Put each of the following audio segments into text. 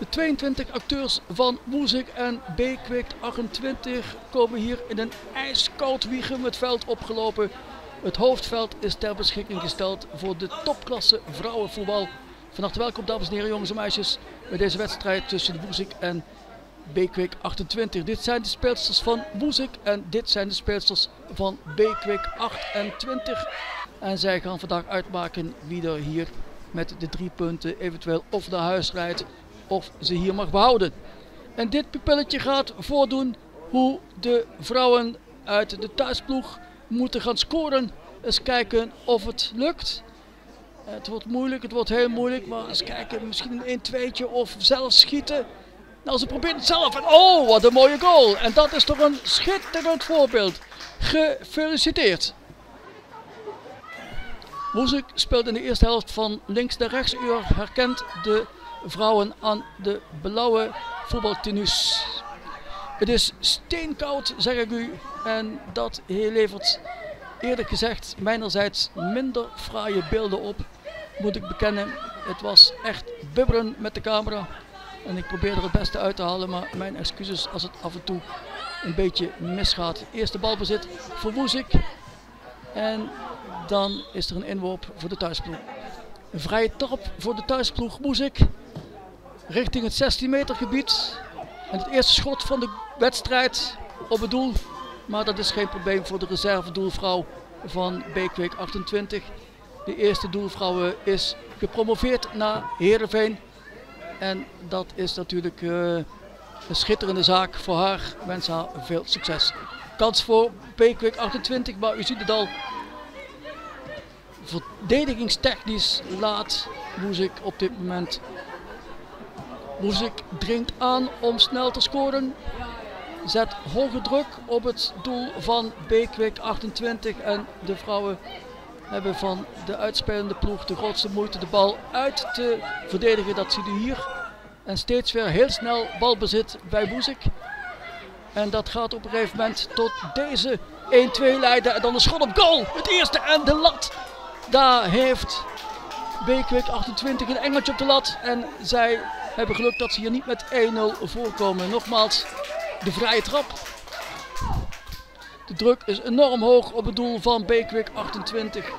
De 22 acteurs van Woezik en Beekwik 28 komen hier in een ijskoud Wiegem het veld opgelopen. Het hoofdveld is ter beschikking gesteld voor de topklasse vrouwenvoetbal. Van welkom dames en heren, jongens en meisjes, bij deze wedstrijd tussen Woezik en Beekwik 28. Dit zijn de speelsters van Woezik en dit zijn de speelsters van Beekwik 28. En zij gaan vandaag uitmaken wie er hier met de drie punten eventueel of naar huis rijdt of ze hier mag behouden. En dit pupilletje gaat voordoen hoe de vrouwen uit de thuisploeg moeten gaan scoren. Eens kijken of het lukt. Het wordt moeilijk, het wordt heel moeilijk, maar eens kijken, misschien een 1-2'tje of zelfs schieten. Nou, ze probeert het zelf oh, wat een mooie goal. En dat is toch een schitterend voorbeeld. Gefeliciteerd. Woezik speelt in de eerste helft van links naar rechts. U herkent de vrouwen aan de blauwe voetbaltenus. Het is steenkoud, zeg ik u. En dat levert eerlijk gezegd mijnerzijds minder fraaie beelden op. Moet ik bekennen. Het was echt bibberen met de camera. En ik probeer er het beste uit te halen. Maar mijn excuses als het af en toe een beetje misgaat. Eerste balbezit voor Woezik. En dan is er een inworp voor de thuisploeg. Een vrije trap voor de thuisploeg Woezik richting het 16 meter gebied. En het eerste schot van de wedstrijd op het doel. Maar dat is geen probleem voor de reserve doelvrouw van Beekwijk 28. De eerste doelvrouw is gepromoveerd naar Heerenveen. En dat is natuurlijk uh, een schitterende zaak voor haar. Ik wens haar veel succes. Kans voor Beekwijk 28, maar u ziet het al. Verdedigingstechnisch laat Moezik op dit moment Moezik dringt aan om snel te scoren. Zet hoge druk op het doel van Beekwik 28. En de vrouwen hebben van de uitspelende ploeg de grootste moeite de bal uit te verdedigen. Dat ziet u hier. En steeds weer heel snel balbezit bij Boezik. En dat gaat op een gegeven moment tot deze 1-2 leiden. En dan een schot op goal. Het eerste en de lat. Daar heeft Beekwik 28 een engeltje op de lat. En zij hebben geluk dat ze hier niet met 1-0 voorkomen. Nogmaals, de vrije trap. De druk is enorm hoog op het doel van Beekwik 28.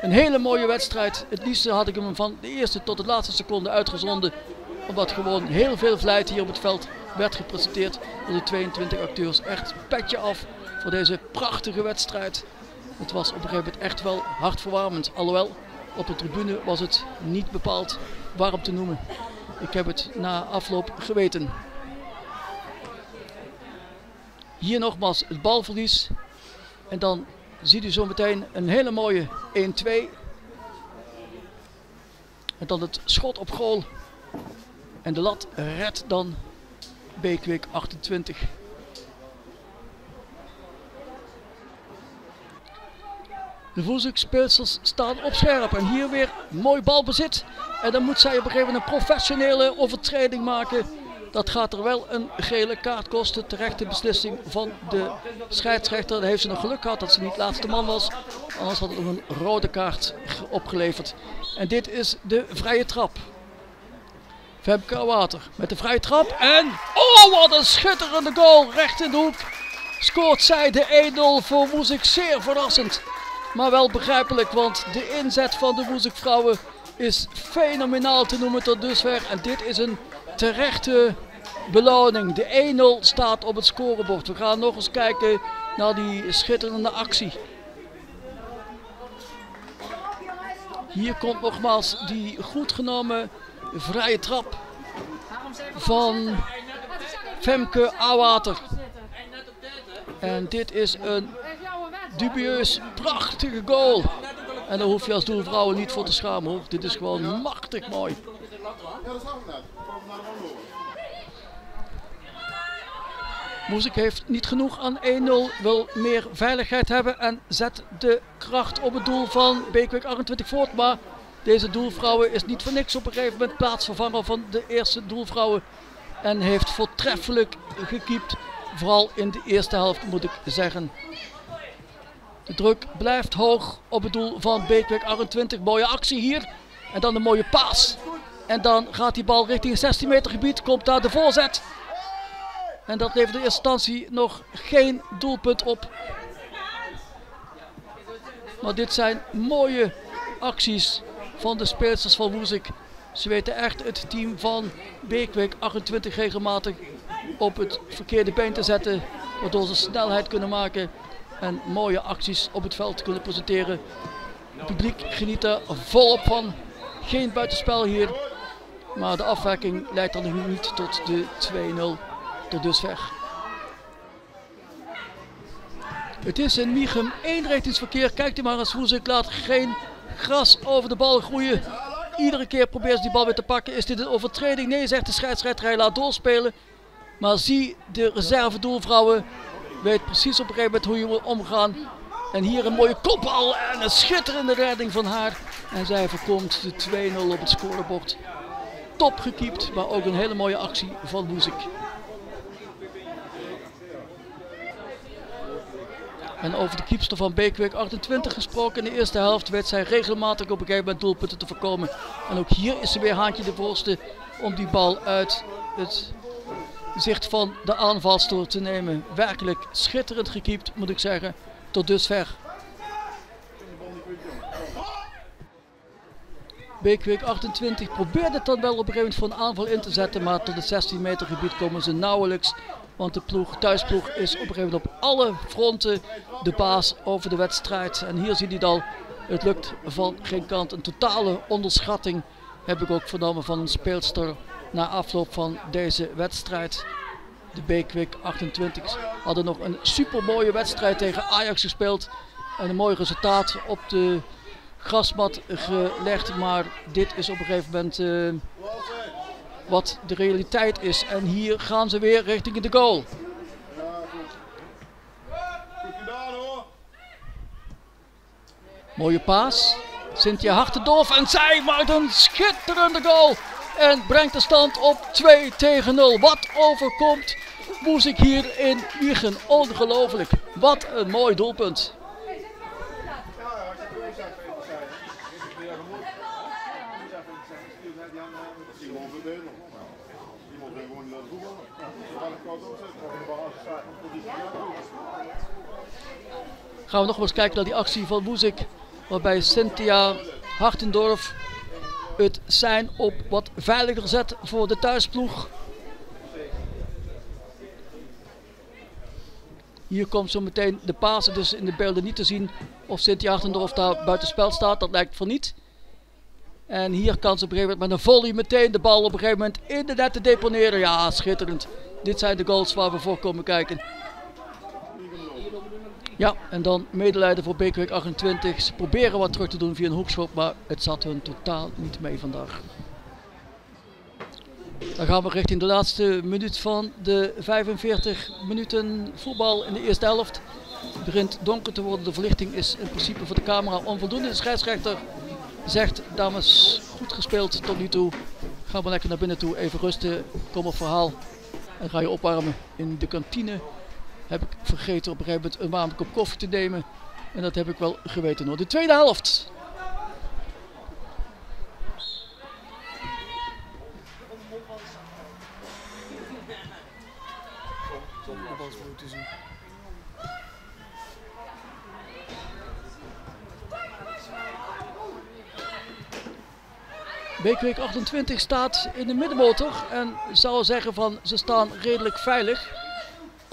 Een hele mooie wedstrijd. Het liefste had ik hem van de eerste tot de laatste seconde uitgezonden. Omdat gewoon heel veel vlijt hier op het veld werd gepresenteerd door de 22 acteurs. Echt petje af voor deze prachtige wedstrijd. Het was op een gegeven moment echt wel hartverwarmend. Alhoewel, op de tribune was het niet bepaald warm te noemen. Ik heb het na afloop geweten. Hier nogmaals het balverlies. En dan ziet u zo meteen een hele mooie 1-2. En dan het schot op goal. En de lat redt dan Beekwik 28. De voedselspeelsters staan op scherp. En hier weer mooi balbezit. En dan moet zij op een gegeven moment een professionele overtreding maken. Dat gaat er wel een gele kaart kosten. Terechte beslissing van de scheidsrechter. Daar heeft ze nog geluk gehad dat ze niet laatste man was. Anders had het nog een rode kaart opgeleverd. En dit is de vrije trap. Femke Water met de vrije trap. En oh wat een schitterende goal. Recht in de hoek. Scoort zij de 1-0 voor Moezik. Zeer verrassend. Maar wel begrijpelijk, want de inzet van de Woezekvrouwen is fenomenaal te noemen tot dusver. En dit is een terechte beloning. De 1-0 staat op het scorebord. We gaan nog eens kijken naar die schitterende actie. Hier komt nogmaals die goed genomen vrije trap van Femke Awater. En dit is een dubieus, prachtige goal. En daar hoef je als doelvrouwen niet voor te schamen. Dit is gewoon machtig mooi. Moezik heeft niet genoeg aan 1-0, wil meer veiligheid hebben en zet de kracht op het doel van Beekwijk 28 voort. Maar deze doelvrouwen is niet voor niks op een gegeven moment plaatsvervanger van de eerste doelvrouwen. En heeft voortreffelijk gekiept, vooral in de eerste helft moet ik zeggen. De druk blijft hoog op het doel van Beekwijk 28. Mooie actie hier. En dan een mooie paas. En dan gaat die bal richting het 16 meter gebied. Komt daar de voorzet. En dat levert in eerste instantie nog geen doelpunt op. Maar dit zijn mooie acties van de speelsters van Woezik. Ze weten echt het team van Beekwijk 28 regelmatig op het verkeerde been te zetten. Waardoor ze snelheid kunnen maken en mooie acties op het veld kunnen presenteren. Het publiek geniet er volop van. Geen buitenspel hier. Maar de afwerking leidt dan niet tot de 2-0 tot dusver. Het is in Michem eenrichtingsverkeer. Kijkt u maar eens hoe ze laat geen gras over de bal groeien. Iedere keer probeert ze die bal weer te pakken. Is dit een overtreding? Nee, zegt de scheidsrechter. Hij laat doorspelen. Maar zie de reservedoelvrouwen. Weet precies op een gegeven moment hoe je moet omgaan. En hier een mooie kopbal en een schitterende redding van haar. En zij voorkomt de 2-0 op het scorebord. Top gekiept, maar ook een hele mooie actie van Woezik. En over de kiepster van Beekwijk 28 gesproken. In de eerste helft werd zij regelmatig op een gegeven moment doelpunten te voorkomen. En ook hier is ze weer haantje de voorste om die bal uit het zicht van de aanvalstoer te nemen. Werkelijk schitterend gekiept moet ik zeggen, tot dusver. Beekwijk 28 probeerde het dan wel op een gegeven moment voor een aanval in te zetten. Maar tot het 16 meter gebied komen ze nauwelijks. Want de ploeg, thuisploeg is op een gegeven moment op alle fronten de baas over de wedstrijd. En hier zie je al, het lukt van geen kant. Een totale onderschatting heb ik ook vernomen van een speelster na afloop van deze wedstrijd. De Beekwik 28 hadden nog een super mooie wedstrijd tegen Ajax gespeeld. En een mooi resultaat op de grasmat gelegd. Maar dit is op een gegeven moment uh, wat de realiteit is. En hier gaan ze weer richting de goal. Mooie paas. Cynthia Hartendorf en zij maakt een schitterende goal. En brengt de stand op 2 tegen 0. Wat overkomt moest ik hier in Wiegen. Ongelooflijk. Wat een mooi doelpunt. Gaan we nog eens kijken naar die actie van Woezik. Waarbij Cynthia Hartendorf het zijn op wat veiliger zet voor de thuisploeg. Hier komt zo meteen de Pasen dus in de beelden niet te zien of Cynthia Hartendorf daar buitenspel staat. Dat lijkt voor niet. En hier kan ze op een gegeven moment met een volley meteen de bal op een gegeven moment in de net te deponeren. Ja, schitterend. Dit zijn de goals waar we voor komen kijken. Ja, en dan medelijden voor Bekerwijk 28. Ze proberen wat terug te doen via een hoekschop, maar het zat hun totaal niet mee vandaag. Dan gaan we richting de laatste minuut van de 45 minuten voetbal in de eerste helft. Het begint donker te worden, de verlichting is in principe voor de camera onvoldoende. De scheidsrechter zegt, dames, goed gespeeld tot nu toe. Ga maar lekker naar binnen toe, even rusten, kom op verhaal. En ga je opwarmen in de kantine heb ik vergeten op een gegeven moment een warme kop koffie te nemen. En dat heb ik wel geweten. De tweede helft. Beekweek 28 staat in de middenmotor en zou zeggen van ze staan redelijk veilig.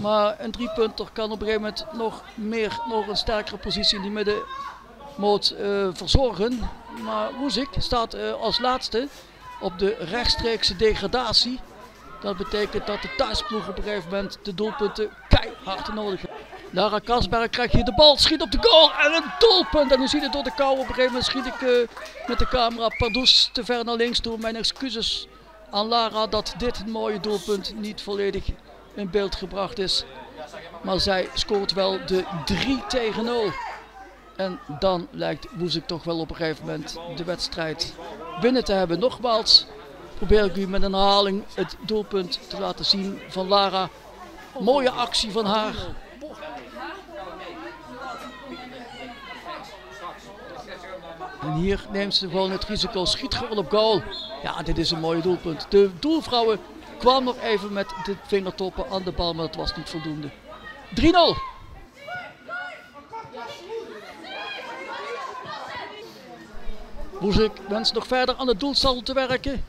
Maar een driepunter kan op een gegeven moment nog meer, nog een sterkere positie in die middenmoot uh, verzorgen. Maar Woezik staat uh, als laatste op de rechtstreekse degradatie. Dat betekent dat de thuisploeg op een gegeven moment de doelpunten keihard nodig heeft. Lara Kasberg krijgt hier de bal, schiet op de goal en een doelpunt. En u ziet het door de kou. Op een gegeven moment schiet ik uh, met de camera Pardoes te ver naar links toe. Mijn excuses aan Lara dat dit mooie doelpunt niet volledig in beeld gebracht is. Maar zij scoort wel de 3 tegen 0. En dan lijkt Woezik toch wel op een gegeven moment de wedstrijd binnen te hebben. Nogmaals probeer ik u met een herhaling het doelpunt te laten zien van Lara. Mooie actie van haar. En hier neemt ze gewoon het risico. Schiet gewoon op goal. Ja, dit is een mooie doelpunt. De doelvrouwen kwam nog even met de vingertoppen aan de bal, maar dat was niet voldoende. 3-0. Boezik wenst nog verder aan het doelstal te werken.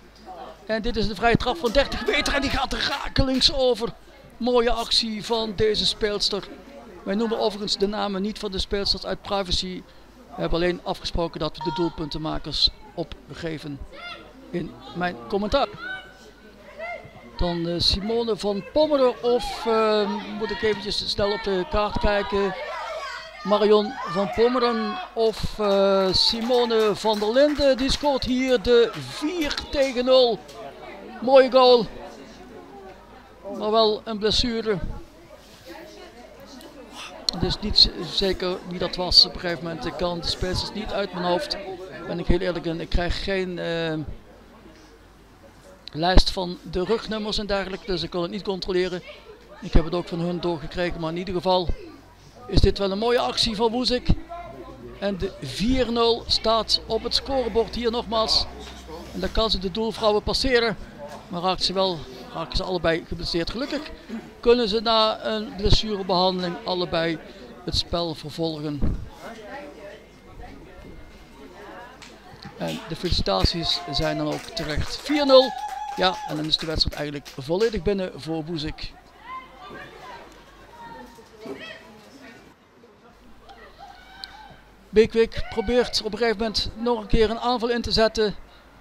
En dit is de vrije trap van 30 meter en die gaat rakelings over. Mooie actie van deze speelster. Wij noemen overigens de namen niet van de speelsters uit privacy. We hebben alleen afgesproken dat we de doelpuntenmakers opgeven in mijn commentaar. Dan uh, Simone van Pommeren of uh, moet ik eventjes snel op de kaart kijken. Marion van Pommeren of uh, Simone van der Linden. Die scoort hier de 4 tegen 0. Mooie goal. Maar wel een blessure. Het is niet zeker wie dat was op een gegeven moment. Ik kan de spelers niet uit mijn hoofd. Ben ik heel eerlijk in. Ik krijg geen uh, lijst van de rugnummers en dergelijke. Dus ik kon het niet controleren. Ik heb het ook van hun doorgekregen. Maar in ieder geval is dit wel een mooie actie van Woezik. En de 4-0 staat op het scorebord hier nogmaals. En dan kan ze de doelvrouwen passeren. Maar raakt ze wel, raken ze allebei geblesseerd. Gelukkig kunnen ze na een blessurebehandeling allebei het spel vervolgen. En de felicitaties zijn dan ook terecht. 4-0. Ja, en dan is de wedstrijd eigenlijk volledig binnen voor Boezik. Beekwik probeert op een gegeven moment nog een keer een aanval in te zetten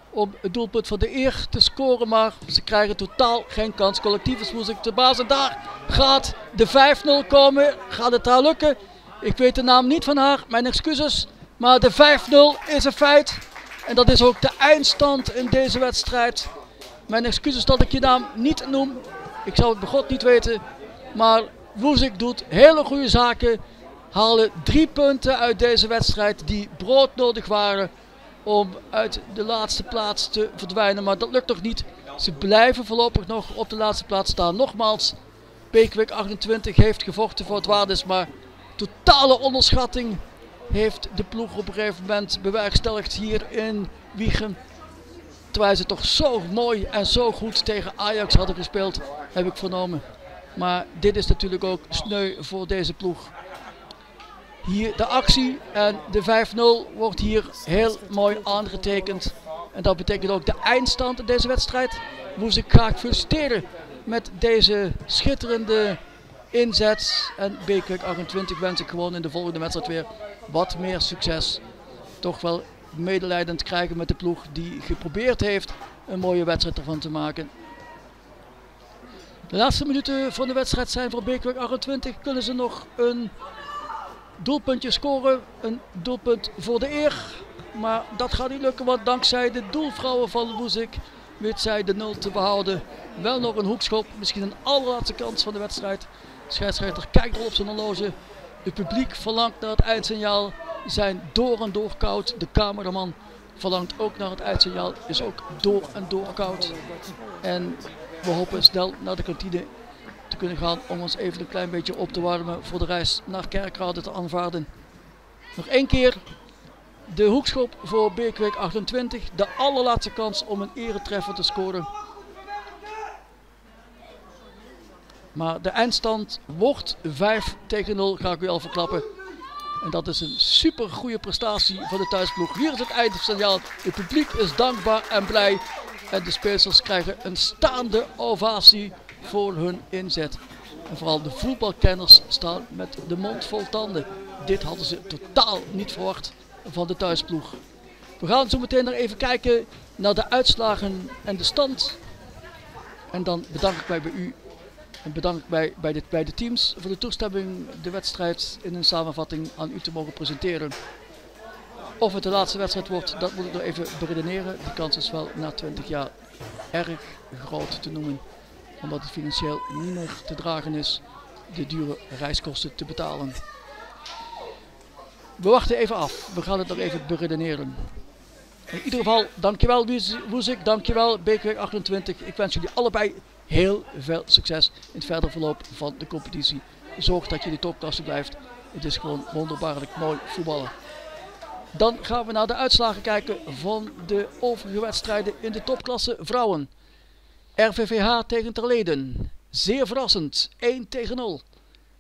om het doelpunt van de eer te scoren. Maar ze krijgen totaal geen kans. Collectief is Woezik de baas. En daar gaat de 5-0 komen. Gaat het daar lukken? Ik weet de naam niet van haar. Mijn excuses. Maar de 5-0 is een feit. En dat is ook de eindstand in deze wedstrijd. Mijn excuses dat ik je naam niet noem. Ik zou het begot niet weten. Maar Woezik doet hele goede zaken. Halen drie punten uit deze wedstrijd die broodnodig waren om uit de laatste plaats te verdwijnen. Maar dat lukt toch niet. Ze blijven voorlopig nog op de laatste plaats staan. Nogmaals, Beekwik 28 heeft gevochten voor het waardes, maar totale onderschatting heeft de ploeg op een gegeven moment bewerkstelligd hier in Wiegen. Terwijl ze toch zo mooi en zo goed tegen Ajax hadden gespeeld, heb ik vernomen. Maar dit is natuurlijk ook sneu voor deze ploeg hier de actie. En de 5-0 wordt hier heel mooi aangetekend. En dat betekent ook de eindstand in deze wedstrijd. Moest ik graag feliciteren met deze schitterende inzet. En Beekwijk 28 wens ik gewoon in de volgende wedstrijd weer wat meer succes. Toch wel medelijdend krijgen met de ploeg die geprobeerd heeft een mooie wedstrijd ervan te maken. De laatste minuten van de wedstrijd zijn voor Beekwijk 28. Kunnen ze nog een doelpuntje scoren. Een doelpunt voor de eer. Maar dat gaat niet lukken, want dankzij de doelvrouwen van Woezik weet zij de 0 te behouden. Wel nog een hoekschop, misschien een allerlaatste kans van de wedstrijd. De scheidsrechter kijkt op zijn horloge. Het publiek verlangt naar het eindsignaal. Zijn door en door koud. De cameraman verlangt ook naar het eindsignaal. Is ook door en door koud. En we hopen snel naar de kantine te kunnen gaan om ons even een klein beetje op te warmen voor de reis naar Kerkrade te aanvaarden. Nog één keer de hoekschop voor Beekwijk 28. De allerlaatste kans om een eretreffer te scoren. Maar de eindstand wordt 5 tegen 0, ga ik u al verklappen. En dat is een super goede prestatie van de thuisploeg. Hier is het eindsignaal. Het publiek is dankbaar en blij. En de spelers krijgen een staande ovatie voor hun inzet. En vooral de voetbalkenners staan met de mond vol tanden. Dit hadden ze totaal niet verwacht van de thuisploeg. We gaan zo meteen nog even kijken naar de uitslagen en de stand. En dan bedank ik mij bij u en bedank bij, bij, de, de teams voor de toestemming de wedstrijd in een samenvatting aan u te mogen presenteren. Of het de laatste wedstrijd wordt, dat moet ik nog even beredeneren. Die kans is wel na 20 jaar erg groot te noemen omdat het financieel niet meer te dragen is de dure reiskosten te betalen. We wachten even af. We gaan het nog even beredeneren. In ieder geval, dankjewel Woezik, dankjewel Beekweg 28. Ik wens jullie allebei heel veel succes in het verder verloop van de competitie. Zorg dat je de topklasse blijft. Het is gewoon wonderbaarlijk mooi voetballen. Dan gaan we naar de uitslagen kijken van de overige wedstrijden in de topklasse vrouwen. RVVH tegen Terleden. Zeer verrassend. 1 tegen 0.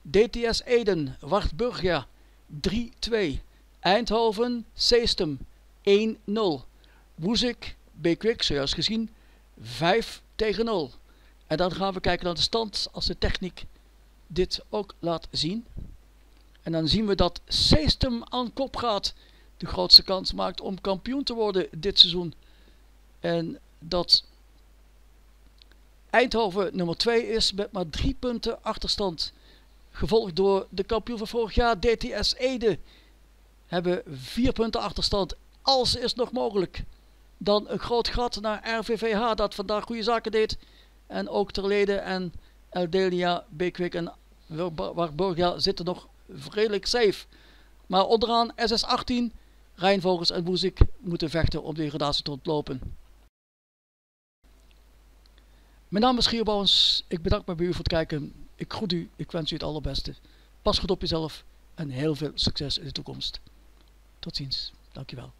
DTS Eden. Wartburgia. 3-2. Eindhoven. Seestem. 1-0. Woezik. Bekwik, zojuist gezien. 5 tegen 0. En dan gaan we kijken naar de stand als de techniek dit ook laat zien. En dan zien we dat Seestem aan kop gaat. De grootste kans maakt om kampioen te worden dit seizoen. En dat Eindhoven nummer 2 is met maar 3 punten achterstand. Gevolgd door de kampioen van vorig jaar DTS Ede. Hebben 4 punten achterstand. Als is nog mogelijk. Dan een groot gat naar RVVH dat vandaag goede zaken deed. En ook Terlede en Eldelia, Beekwik en Warburgia zitten nog redelijk safe. Maar onderaan SS18, Rijnvogels en Woezik moeten vechten om de degradatie te ontlopen. Mijn naam is Gierbouwens. Ik bedank me bij u voor het kijken. Ik groet u. Ik wens u het allerbeste. Pas goed op jezelf en heel veel succes in de toekomst. Tot ziens. Dankjewel.